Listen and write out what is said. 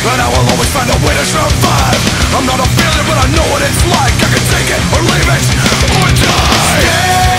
And I will always find a way to survive. I'm not a failure but I know what it's like. I can take it or leave it or die.